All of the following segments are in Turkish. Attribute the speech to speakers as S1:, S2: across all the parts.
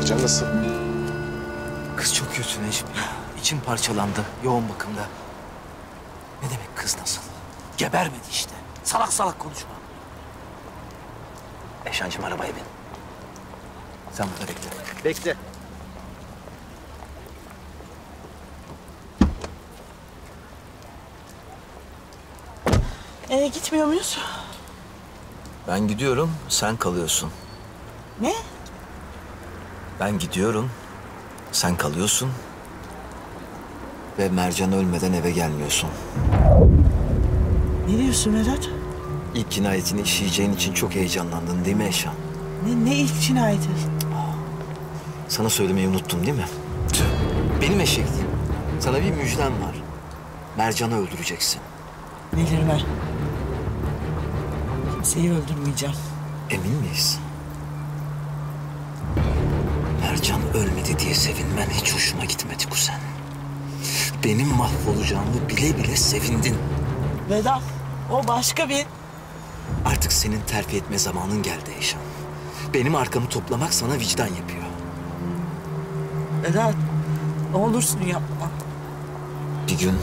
S1: Mercan nasıl?
S2: Kız çok kötü Necip. İçim parçalandı. Yoğun bakımda. Ne demek kız nasıl? Gebermedi işte. Salak salak konuşma. Eşancığım arabaya bin. Sen burada bekle. Bekle.
S3: Ee, gitmiyor muyuz?
S2: Ben gidiyorum, sen kalıyorsun.
S3: Ne?
S2: Ben gidiyorum, sen kalıyorsun. Ve Mercan ölmeden eve gelmiyorsun.
S3: Ne diyorsun Vedat?
S2: İlk cinayetini işleyeceğin için çok heyecanlandın değil mi Eşan?
S3: Ne, ne ilk cinayeti?
S2: Sana söylemeyi unuttum değil mi? Tüh, benim eşekliğim. Sana bir müjdem var. Mercan'ı öldüreceksin.
S3: Delirme. Kimseyi öldürmeyeceğim.
S2: Emin miyiz? Mercan ölmedi diye sevinmen hiç hoşuma gitmedi kuzen. Benim mahvolacağımı bile bile sevindin.
S3: Vedat, o başka bir...
S2: Artık senin terfi etme zamanın geldi Eşan. Benim arkamı toplamak sana vicdan yapıyor.
S3: Vedat, ne olursun yapma.
S2: Bir gün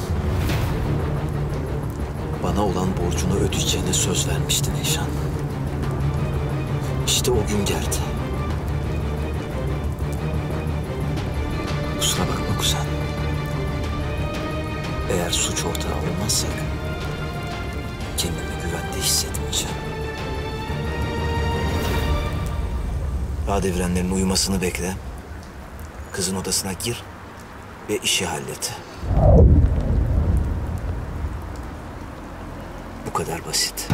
S2: bana olan borcunu ödeyeceğine söz vermiştin Eşan. İşte o gün geldi. Kusura bakma kuzen. Eğer suç ortağı olmazsak kendimi güvende hissetmeyeceğim. Bağ devrenlerin uyumasını bekle. Kızın odasına gir ve işi hallet. Bu kadar basit.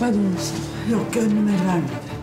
S3: Gitmedin mi sen? Yok, gönlüm el vermedi.